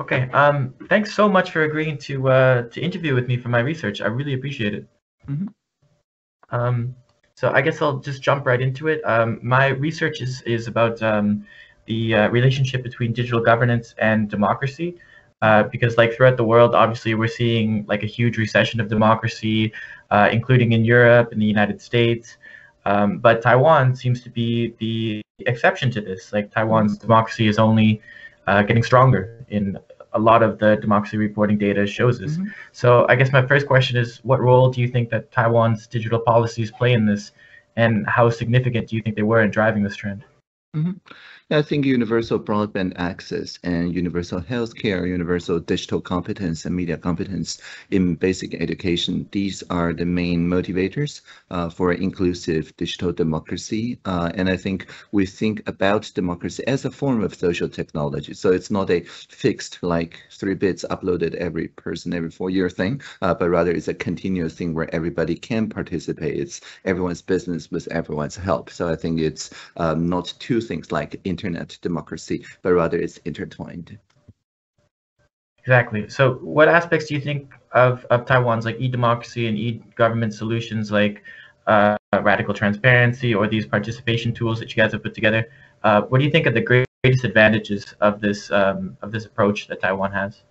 Okay. Um, thanks so much for agreeing to uh, to interview with me for my research. I really appreciate it. Mhm. Um, so I guess I'll just jump right into it. Um, my research is is about um, the uh, relationship between digital governance and democracy. Uh, because like throughout the world, obviously we're seeing like a huge recession of democracy, uh, including in Europe and the United States. Um, but Taiwan seems to be the exception to this. Like Taiwan's democracy is only uh, getting stronger in a lot of the democracy reporting data shows this. Mhm. So I guess my first question is, what role do you think that Taiwan's digital policies play in this, and how significant do you think they were in driving this trend? I think universal broadband access and universal healthcare, universal digital competence and media competence in basic education, these are the main motivators uh, for inclusive digital democracy. Uh, and I think we think about democracy as a form of social technology. So it's not a fixed like three bits uploaded every person every four year thing, uh, but rather it's a continuous thing where everybody can participate. It's everyone's business with everyone's help. So I think it's um, not two things like internet democracy, but rather it's intertwined. Exactly. So what aspects do you think of, of Taiwan's like e-democracy and e-government solutions like uh, radical transparency or these participation tools that you guys have put together? Uh, what do you think are the greatest advantages of this um, of this approach that Taiwan has?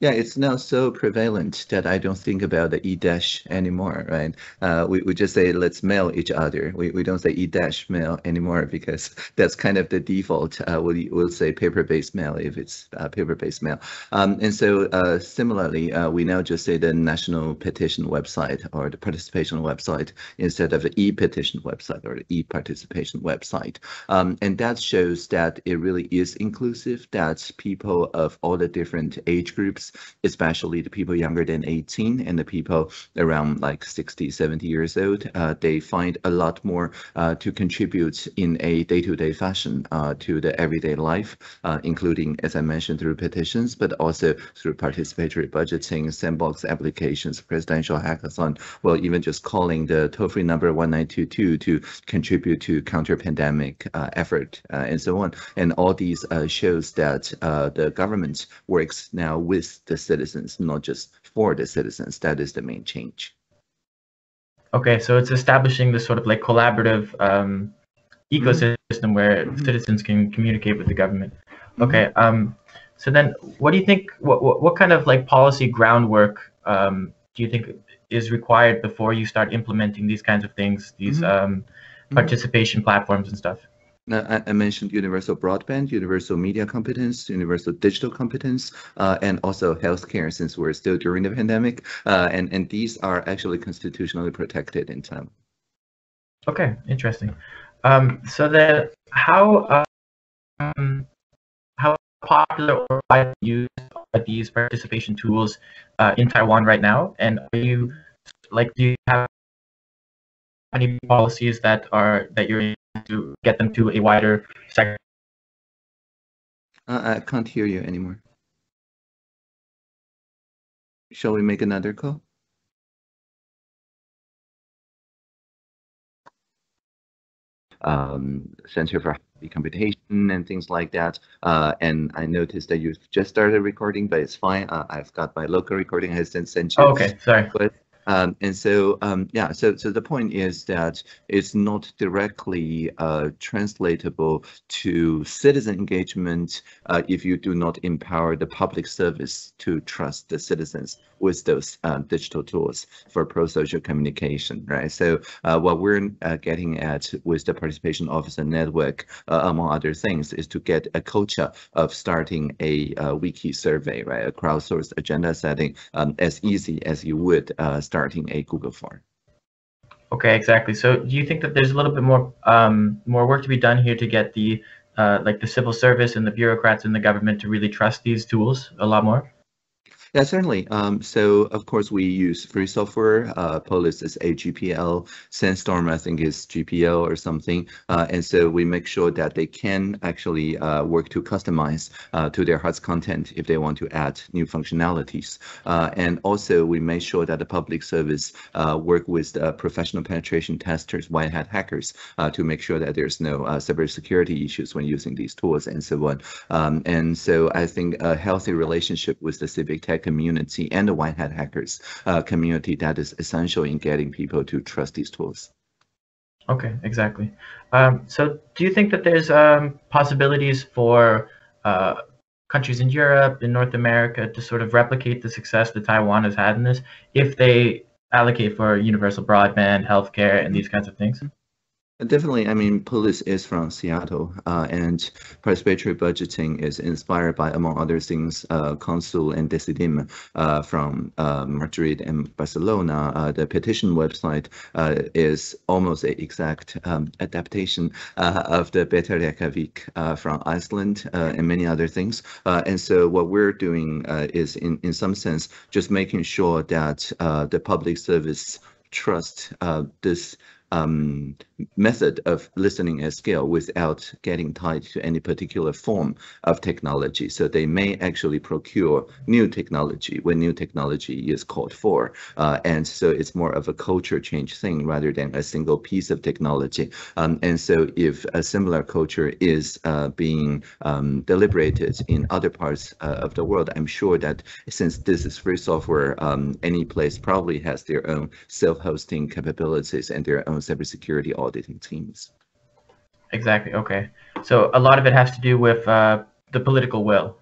Yeah, it's now so prevalent that I don't think about the e-dash anymore, right? Uh, we, we just say let's mail each other. We, we don't say e-dash mail anymore because that's kind of the default. Uh, we'll, we'll say paper-based mail if it's uh, paper-based mail. Um, and so uh, similarly, uh, we now just say the national petition website or the participation website instead of the e-petition website or the e-participation website. Um, and that shows that it really is inclusive, that people of all the different age groups, especially the people younger than 18 and the people around like 60, 70 years old, uh, they find a lot more uh, to contribute in a day-to-day fashion uh, to the everyday life, uh, including, as I mentioned, through petitions, but also through participatory budgeting, sandbox applications, presidential hackathon, well, even just calling the toll-free number 1922 to contribute to counter-pandemic uh, effort uh, and so on. And all these shows that the government works now with the citizens, not just for the citizens. That is the main change. Okay, so it's establishing this sort of like collaborative um, ecosystem where Mhm. citizens can communicate with the government. Mhm. Okay. Um, so then, what do you think? What, what what kind of like policy groundwork um, do you think is required before you start implementing these kinds of things, these Mhm. um, participation platforms and stuff? I, I mentioned universal broadband, universal media competence, universal digital competence, uh, and also healthcare since we're still during the pandemic. Uh, and, and these are actually constitutionally protected in Taiwan. Okay, interesting. Um, so then, how um, how popular or widely used are these participation tools uh, in Taiwan right now? And are you like, do you have any policies that are that you're to get them to a wider sector? Uh, I can't hear you anymore. Shall we make another call? um, Center for High Computation and things like that. Uh, and I noticed that you've just started recording, but it's fine. Uh, I've got my local recording. I sent sent you. Oh, okay, sorry. But um, and so um, yeah, so so the point is that it's not directly uh, translatable to citizen engagement uh, if you do not empower the public service to trust the citizens with those uh, digital tools for pro-social communication, right? So uh, what we're uh, getting at with the participation officer network, uh, among other things, is to get a culture of starting a wiki survey, right? A crowdsourced agenda setting um, as easy as you would uh, starting a Google form. Okay, exactly. So, do you think that there's a little bit more um, more work to be done here to get the uh, like the civil service and the bureaucrats in the government to really trust these tools a lot more? Yeah, certainly. Um, so of course we use free software. Uh, Polis is AGPL. Sandstorm, I think, is GPL or something. Uh, and so we make sure that they can actually uh, work to customize uh, to their heart's content if they want to add new functionalities. Uh, and also we make sure that the public service uh, work with professional penetration testers, white hat hackers, to make sure that there's no cybersecurity issues when using these tools and so on. Um, and so I think a healthy relationship with the civic tech community and the white hat hackers uh, community that is essential in getting people to trust these tools. Okay, exactly. Um, so do you think that there's um, possibilities for uh, countries in Europe, in North America, to sort of replicate the success that Taiwan has had in this if they allocate for universal broadband, healthcare, and these kinds of things? Definitely, I mean, Polis is from Seattle, uh, and participatory budgeting is inspired by, among other things, uh, Consul and Decidim uh, from uh, Madrid and Barcelona. Uh, the petition website uh, is almost an exact um, adaptation of the Better Reykjavik from Iceland and many other things. and so what we're doing is, in, in some sense, just making sure that the public service trust this um, method of listening at scale without getting tied to any particular form of technology. So they may actually procure new technology when new technology is called for. Uh, and so it's more of a culture change thing rather than a single piece of technology. Um, and so if a similar culture is uh, being um, deliberated in other parts uh, of the world, I'm sure that since this is free software, um, any place probably has their own self-hosting capabilities and their own cybersecurity auditing teams. Exactly. Okay. So a lot of it has to do with uh, the political will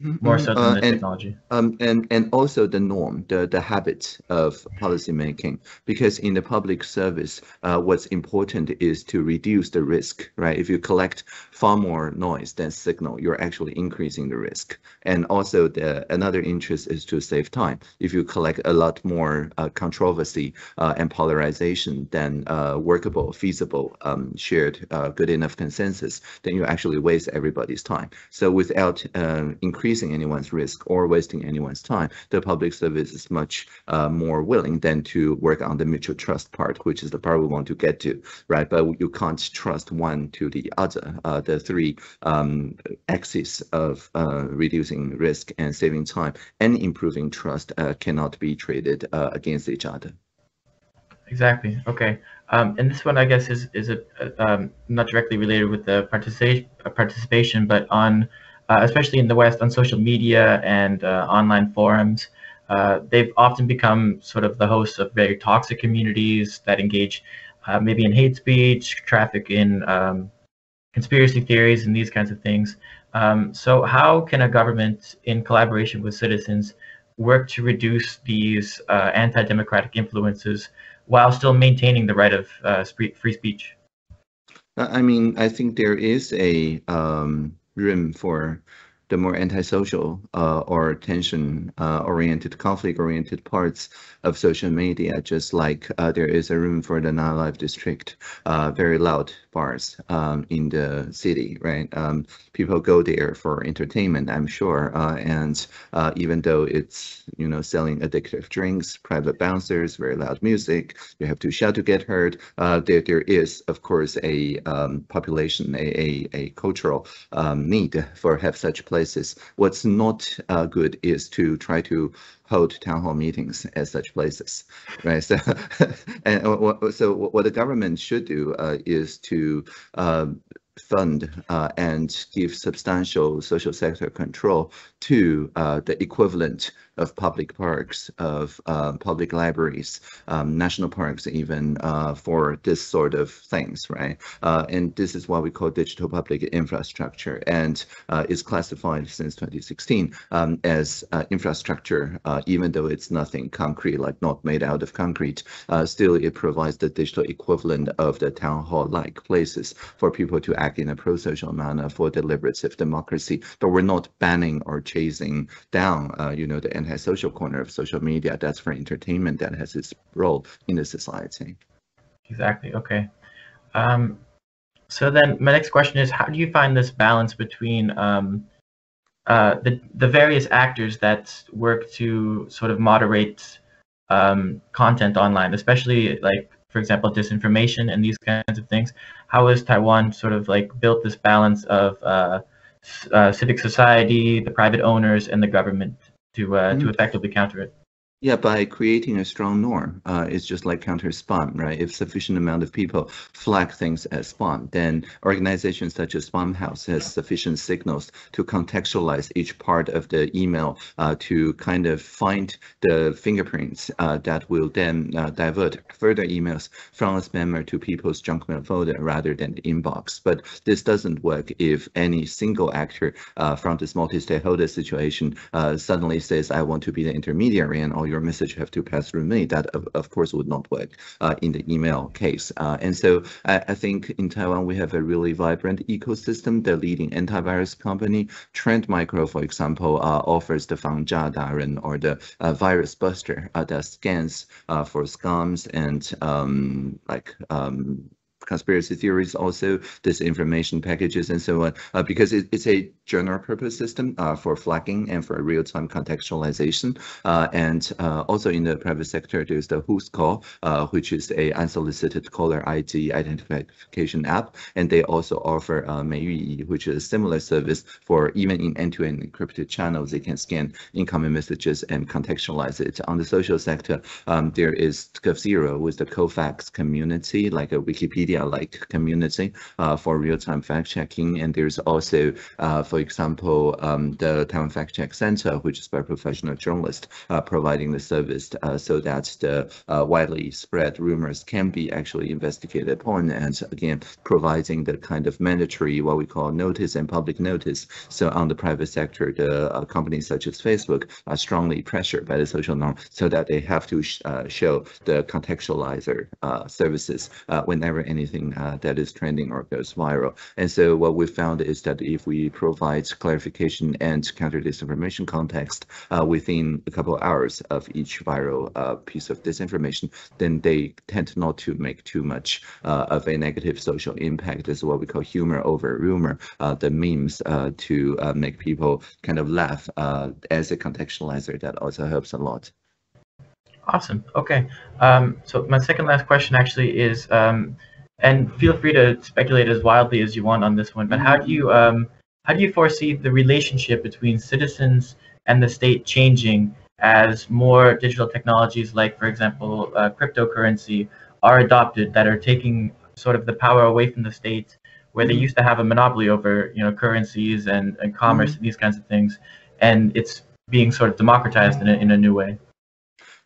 more so than uh, the and, technology. Um, and and also the norm, the the habit of policy making. Because in the public service, uh, what's important is to reduce the risk, right? If you collect far more noise than signal, you're actually increasing the risk. And also the another interest is to save time. If you collect a lot more uh, controversy uh, and polarization than uh, workable, feasible, um, shared, uh, good enough consensus, then you actually waste everybody's time. So without increasing increasing anyone's risk or wasting anyone's time, the public service is much uh, more willing than to work on the mutual trust part, which is the part we want to get to, right? But you can't trust one to the other. Uh, the three um, axes of uh, reducing risk and saving time and improving trust uh, cannot be traded uh, against each other. Exactly. Okay. Um, and this one, I guess, is is a, um, not directly related with the participation, participation, but on especially in the West, on social media and uh, online forums. Uh, they've often become sort of the hosts of very toxic communities that engage maybe in hate speech, traffic in um, conspiracy theories, and these kinds of things. Um, so, how can a government, in collaboration with citizens, work to reduce these uh, anti-democratic influences while still maintaining the right of uh, free speech? I mean, I think there is a um, room for the more antisocial uh, or tension uh, oriented, conflict oriented parts of social media, just like uh, there is a room for the nightlife district, uh, very loud bars um, in the city, right? Um, people go there for entertainment, I'm sure. Uh, and uh, even though it's, you know, selling addictive drinks, private bouncers, very loud music, you have to shout to get heard. there, there is, of course, a um, population, a, a, a cultural um, need for have such places places. What's not uh, good is to try to hold town hall meetings at such places, right? So, and so what the government should do uh, is to uh, fund uh, and give substantial social sector control to uh, the equivalent of public parks, of uh, public libraries, um, national parks, even uh, for this sort of things, right? Uh, and this is what we call digital public infrastructure, and uh, is classified since 2016 um, as infrastructure, even though it's nothing concrete, like not made out of concrete. still, it provides the digital equivalent of the town hall-like places for people to in a pro-social manner for deliberative democracy. But we're not banning or chasing down, you know, the anti-social corner of social media. That's for entertainment that has its role in the society. Exactly. Okay. Um, so then my next question is, how do you find this balance between um, uh, the the various actors that work to sort of moderate um, content online, especially like for example disinformation and these kinds of things. How has Taiwan sort of like built this balance of uh, uh, civic society, the private owners, and the government to uh, mm. to effectively counter it? Yeah, by creating a strong norm, uh, it's just like counter spam, right? If sufficient amount of people flag things as spam, then organizations such as Spamhaus has sufficient signals to contextualize each part of the email uh, to kind of find the fingerprints uh, that will then uh, divert further emails from a spammer to people's junk mail folder rather than the inbox. But this doesn't work if any single actor uh, from this multi-stakeholder situation uh, suddenly says, I want to be the intermediary and all your message have to pass through me. That of, of course would not work uh, in the email case. Uh, and so I, I, think in Taiwan we have a really vibrant ecosystem. The leading antivirus company, Trend Micro, for example, uh, offers the Fangjia Darren or the uh, virus buster uh, that scans for scams and um, like um, conspiracy theories, also disinformation packages and so on, uh, because it, it's a general purpose system uh, for flagging and for real-time contextualization. Uh, and uh, also in the private sector, there's the Whoscall, uh, which is a unsolicited caller ID identification app. And they also offer uh, which is a similar service for even in end-to-end -end encrypted channels, they can scan incoming messages and contextualize it. On the social sector, um, there is GovZero with the Cofacts community, like a Wikipedia media-like community uh, for real-time fact-checking. And there's also, uh, for example, um, the Taiwan Fact Check Center, which is by professional journalists uh, providing the service uh, so that the uh, widely spread rumors can be actually investigated upon and again, providing the kind of mandatory, what we call notice and public notice. So on the private sector, the uh, companies such as Facebook are strongly pressured by the social norm so that they have to sh show the contextualizer services whenever any anything uh, that is trending or goes viral. And so what we found is that if we provide clarification and counter disinformation context uh, within a couple of hours of each viral uh, piece of disinformation, then they tend not to make too much of a negative social impact. This is what we call humor over rumor, the memes to make people kind of laugh as a contextualizer. That also helps a lot. Awesome. Okay. Um, so my second last question actually is um, and feel free to speculate as wildly as you want on this one. But how do you um, how do you foresee the relationship between citizens and the state changing as more digital technologies, like for example uh, cryptocurrency, are adopted that are taking sort of the power away from the state, where they mm-hmm. used to have a monopoly over you know currencies and, and commerce mm-hmm. and these kinds of things, and it's being sort of democratized in a, in a new way.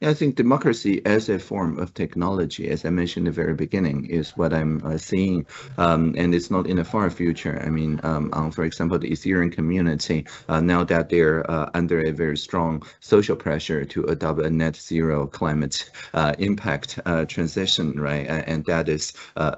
I think democracy as a form of technology, as I mentioned in the very beginning, is what I'm uh, seeing, um, and it's not in the far future. I mean, um, um, for example, the Ethereum community, uh, now that they're uh, under a very strong social pressure to adopt a net zero climate uh, impact uh, transition, right, and that is uh,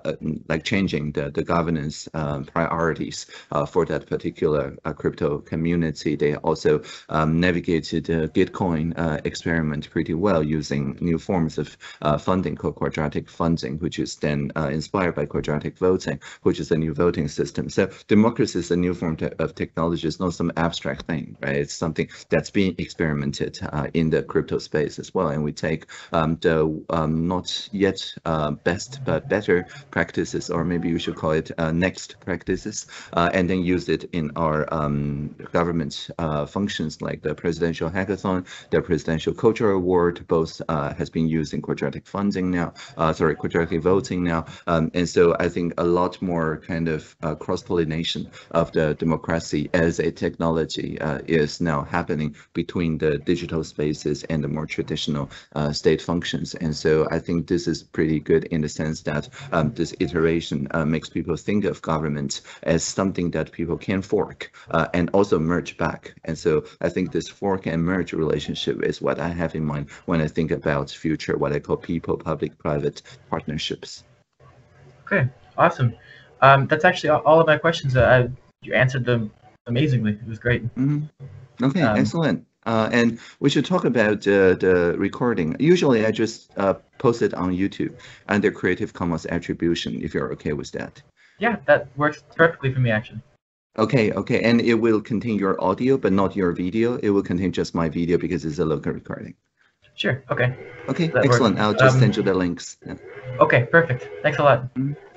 like changing the, the governance um, priorities for that particular crypto community. They also um, navigated the Gitcoin experiment pretty well well using new forms of uh, funding called quadratic funding, which is then uh, inspired by quadratic voting, which is a new voting system. So democracy is a new form of technology. It's not some abstract thing, right? It's something that's being experimented uh, in the crypto space as well. And we take um, the um, not yet uh, best but better practices, or maybe you should call it uh, next practices, uh, and then use it in our um, government functions like the presidential hackathon, the presidential culture award, both uh, has been used in quadratic funding now, uh, sorry, quadratic voting now. Um, and so I think a lot more kind of uh, cross-pollination of the democracy as a technology uh, is now happening between the digital spaces and the more traditional uh, state functions. And so I think this is pretty good in the sense that um, this iteration uh, makes people think of government as something that people can fork and also merge back. And so I think this fork and merge relationship is what I have in mind when I think about future, what I call people, public, private partnerships. Okay, awesome. Um, that's actually all of my questions. Uh, you answered them amazingly. It was great. Mm -hmm. Okay, um, excellent. Uh, and we should talk about uh, the recording. Usually I just uh, post it on YouTube under Creative Commons attribution, if you're okay with that. Yeah, that works perfectly for me, actually. Okay, okay, and it will contain your audio, but not your video. It will contain just my video because it's a local recording. Sure. Okay. Okay, That works. excellent. I'll just Um, send you the links. Yeah. Okay. Perfect. Thanks a lot.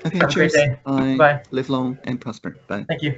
Okay, have a great cheers. day. Bye. Bye. Live long and prosper. Bye. Thank you.